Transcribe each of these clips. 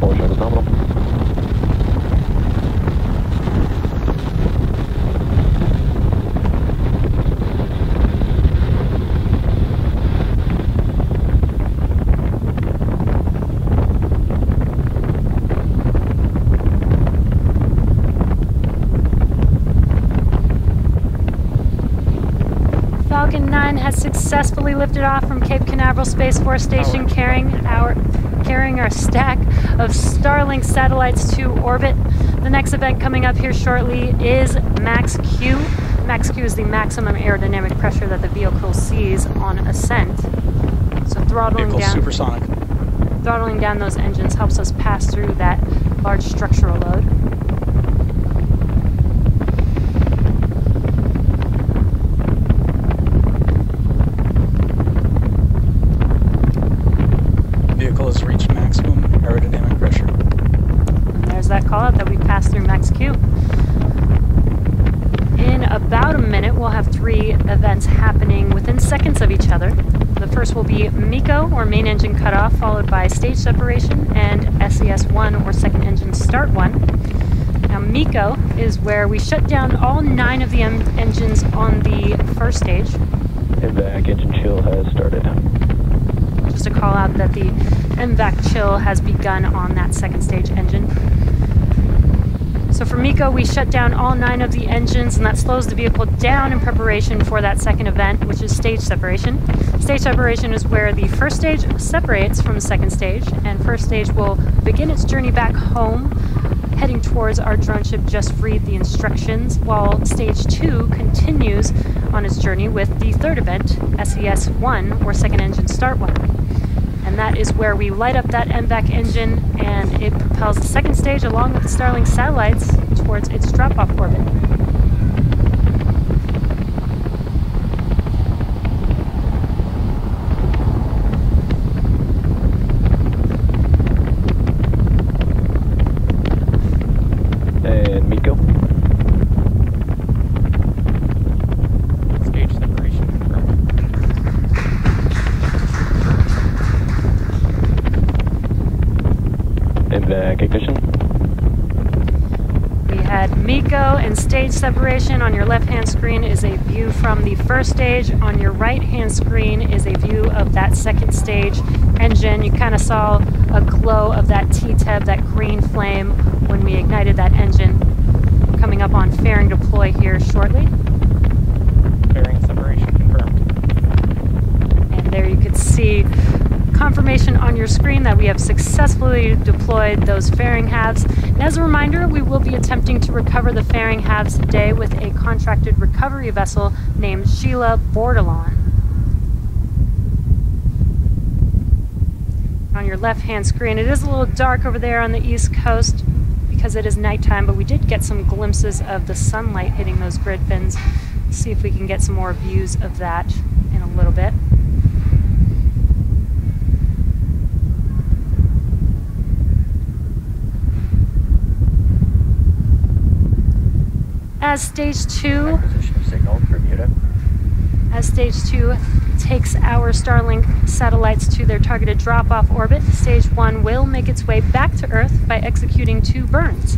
Stage 9 has successfully lifted off from Cape Canaveral Space Force Station carrying our carrying our stack of Starlink satellites to orbit. The next event coming up here shortly is Max Q. Max Q is the maximum aerodynamic pressure that the vehicle sees on ascent. So throttling Vehicle down supersonic. throttling down those engines helps us pass through that large structural load. Vehicle has reached maximum aerodynamic pressure. And there's that call out that we passed through Max Q. In about a minute, we'll have three events happening within seconds of each other. The first will be MECO, or main engine cutoff, followed by stage separation, and SES1, or second engine start one. Now, MECO is where we shut down all nine of the engines on the first stage. MVAC engine chill has started. Just to call out that the MVAC chill has begun on that second stage engine. So for MECO, we shut down all nine of the engines, and that slows the vehicle down in preparation for that second event, which is stage separation. Stage separation is where the first stage separates from the second stage, and first stage will begin its journey back home, heading towards our drone ship Just Read the instructions, while stage two continues on its journey with the third event, SES 1, or second engine start one and that is where we light up that MVAC engine and propels the second stage along with the Starlink satellites towards its drop-off orbit. And MECO. Stage separation confirmed. MVAC ignition. We had MECO and stage separation. On your left-hand screen is a view from the first stage. On your right-hand screen is a view of that second stage engine. You kind of saw a glow of that TEA-TEB, that green flame, when we ignited that engine. Coming up on fairing deploy here shortly. Fairing separation confirmed. And there you could see confirmation on your screen that we have successfully deployed those fairing halves. And as a reminder, we will be attempting to recover the fairing halves today with a contracted recovery vessel named Shelia Bordelon. On your left-hand screen, it is a little dark over there on the east coast because it is nighttime, but we did get some glimpses of the sunlight hitting those grid fins. See if we can get some more views of that in a little bit. As stage two as uh, stage two takes our Starlink satellites to their targeted drop off orbit, stage one will make its way back to Earth by executing two burns.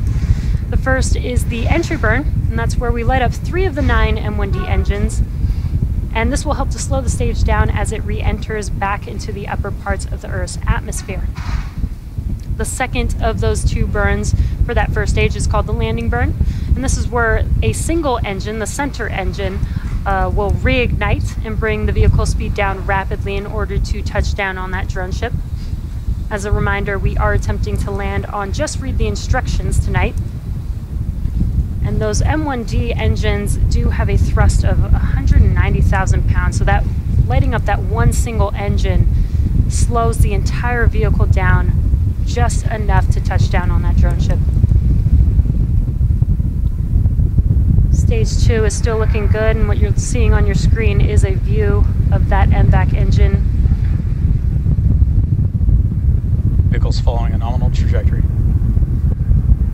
The first is the entry burn, and that's where we light up three of the nine M1D engines. And this will help to slow the stage down as it re enters back into the upper parts of the Earth's atmosphere. The second of those two burns for that first stage is called the landing burn. And this is where a single engine, the center engine, uh, will reignite and bring the vehicle speed down rapidly in order to touch down on that drone ship. As a reminder, we are attempting to land on Just Read the Instructions tonight. And those M1D engines do have a thrust of 190,000 pounds, so that lighting up that one single engine slows the entire vehicle down just enough to touch down on that drone ship. Stage 2 is still looking good, and what you're seeing on your screen is a view of that MVAC engine. Vehicle's following a nominal trajectory.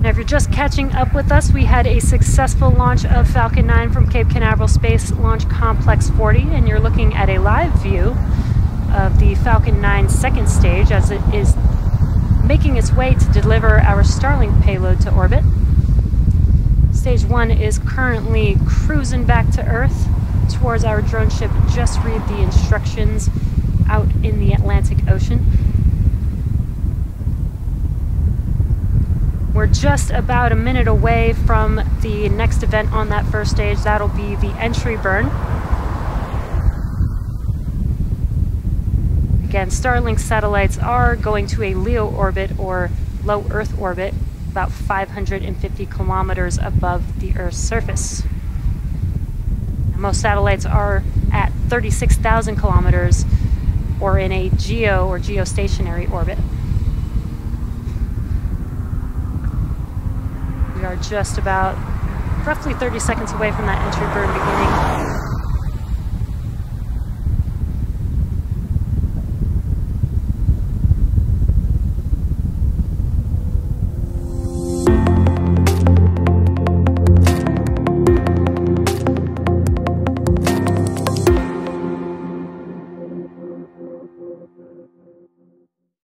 Now, if you're just catching up with us, we had a successful launch of Falcon 9 from Cape Canaveral Space Launch Complex 40, and you're looking at a live view of the Falcon 9 second stage as it is making its way to deliver our Starlink payload to orbit. Stage 1 is currently cruising back to Earth towards our drone ship. Just read the instructions out in the Atlantic Ocean. We're just about a minute away from the next event on that first stage. That'll be the entry burn. Again, Starlink satellites are going to a LEO orbit or low Earth orbit, about 550 kilometers above the Earth's surface. most satellites are at 36,000 kilometers or in a geo or geostationary orbit. We are just about roughly 30 seconds away from that entry burn beginning.